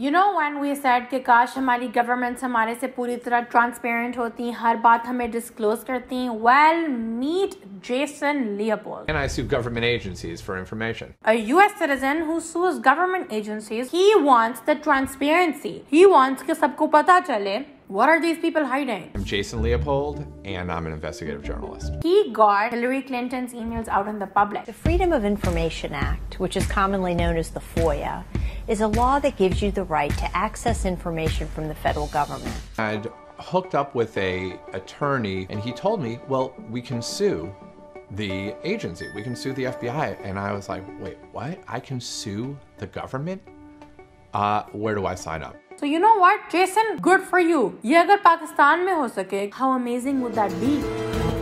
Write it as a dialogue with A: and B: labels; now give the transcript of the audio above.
A: You know when we said कि काश हमारी गवर्नमेंट्स हमारे से पूरी तरह ट्रांसपेरेंट होती हर बात हमें डिस्क्लोज करती well meet Jason Leopold
B: And I sue government agencies for information.
A: a US citizen who sues government agencies he wants the transparency he wants कि सबको पता चले what are these people hiding
B: I'm Jason Leopold, and I'm an investigative journalist.
A: he got Hillary Clinton's emails out in the public
C: The Freedom of Information Act, which is commonly known as the FOIA, is a law that gives you the right to access information from the federal government.
B: I'd hooked up with a attorney, and he told me, "Well, we can sue the agency. We can sue the FBI." And I was like, "Wait, what? I can sue the government? Uh, where do I sign up?"
A: So you know what, Jason? Good for you. ये अगर पाकिस्तान में हो सके, how amazing would that be?